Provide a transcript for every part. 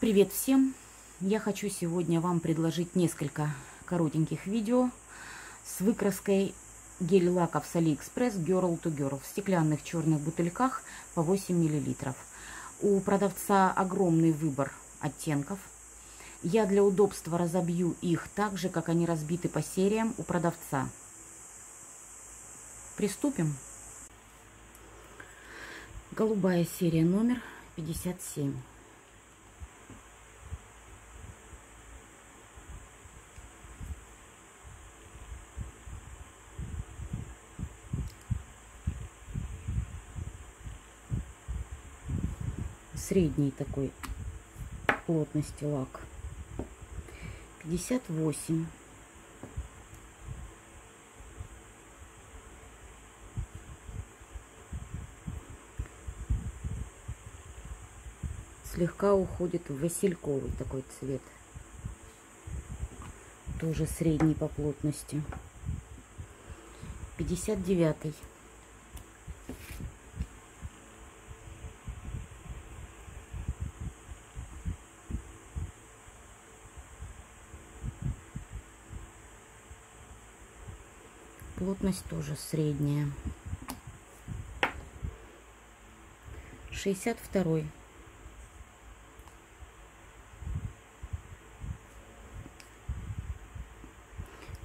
Привет всем! Я хочу сегодня вам предложить несколько коротеньких видео с выкраской гель-лаков с Алиэкспресс Girl to Girl в стеклянных черных бутыльках по 8 мл. У продавца огромный выбор оттенков. Я для удобства разобью их так же, как они разбиты по сериям у продавца. Приступим. Голубая серия номер 57. Средней такой плотности лак. 58. слегка уходит в васильковый такой цвет. Тоже средний по плотности. 59 -й. Плотность тоже средняя. 62 -й.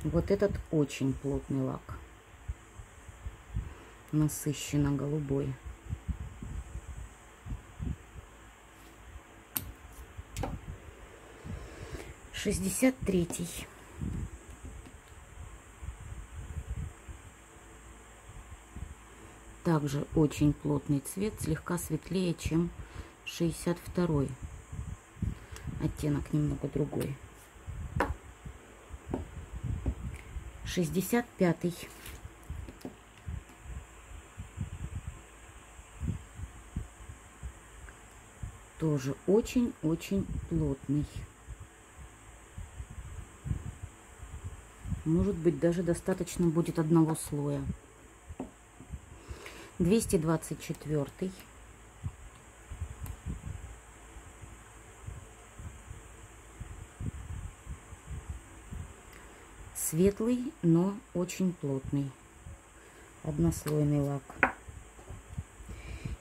Вот этот очень плотный лак. Насыщенно голубой. Шестьдесят третий. Также очень плотный цвет, слегка светлее, чем 62 Оттенок немного другой. 65 тоже очень-очень плотный. Может быть, даже достаточно будет одного слоя. 224 Светлый, но очень плотный. Однослойный лак.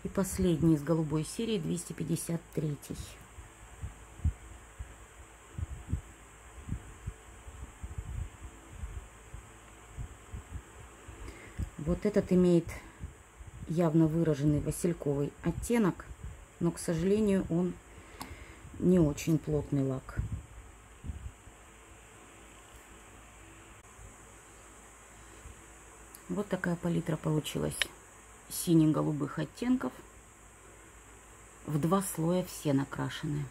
И последний из голубой серии 253. Вот этот имеет явно выраженный васильковый оттенок, но, к сожалению, он не очень плотный лак. Вот такая палитра получилась сине-голубых оттенков. В два слоя все накрашены.